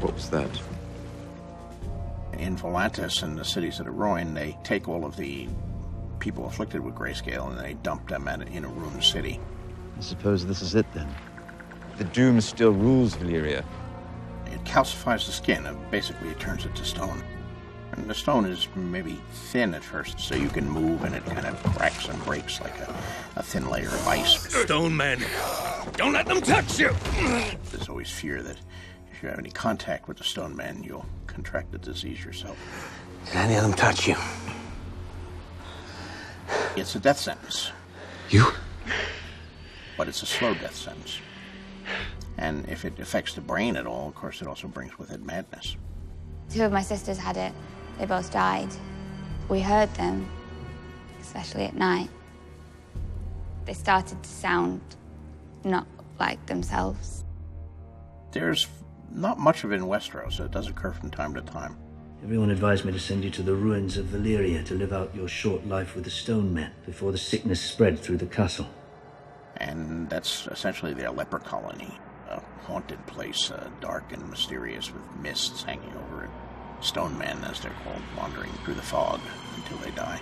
What was that? In Volantis and the cities that are ruined, they take all of the people afflicted with grayscale and they dump them at, in a ruined city. I suppose this is it then. The Doom still rules Valyria. It calcifies the skin and basically it turns it to stone. And the stone is maybe thin at first, so you can move and it kind of cracks and breaks like a, a thin layer of ice. Stone men, don't let them touch you! There's always fear that if you have any contact with the stone man, you'll contract the disease yourself. Did any of them touch you? It's a death sentence. You? But it's a slow death sentence. And if it affects the brain at all, of course, it also brings with it madness. Two of my sisters had it. They both died. We heard them, especially at night. They started to sound not like themselves. There's not much of it in Westeros, so it does occur from time to time. Everyone advised me to send you to the ruins of Valyria to live out your short life with the Stone Men before the sickness spread through the castle. And that's essentially their leper colony. A haunted place, uh, dark and mysterious with mists hanging over it. Stone men, as they're called, wandering through the fog until they die.